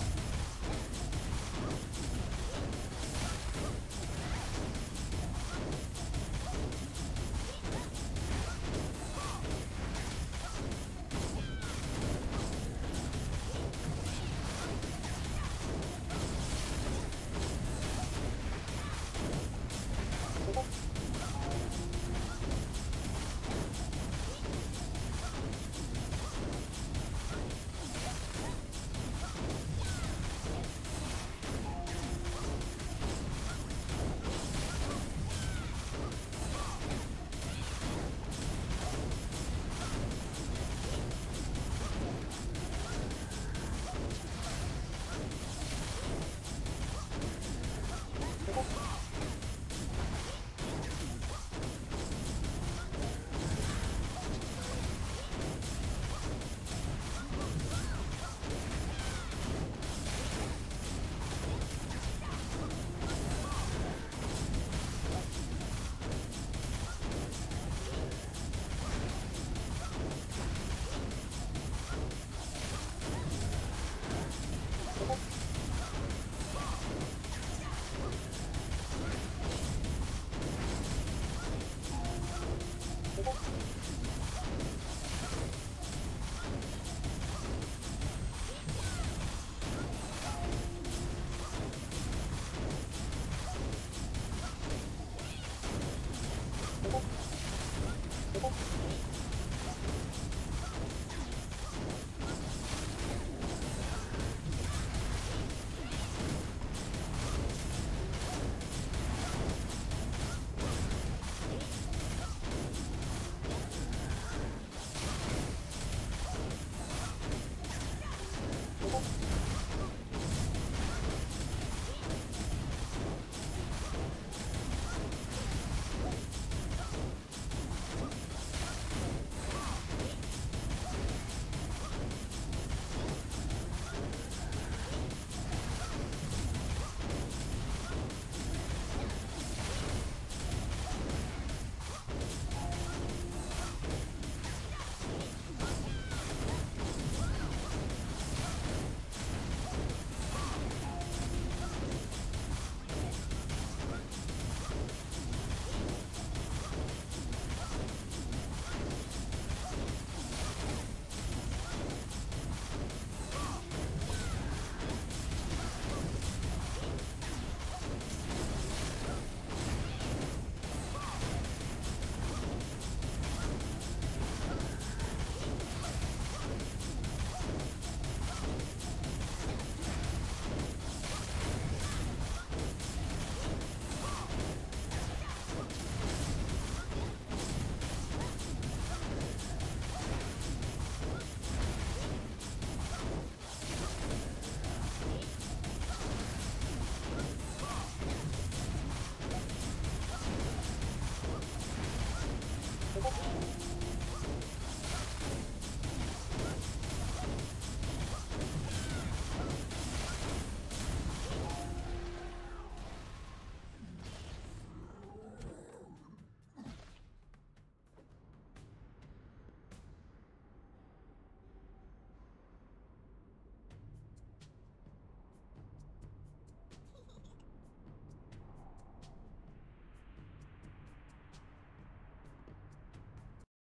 people.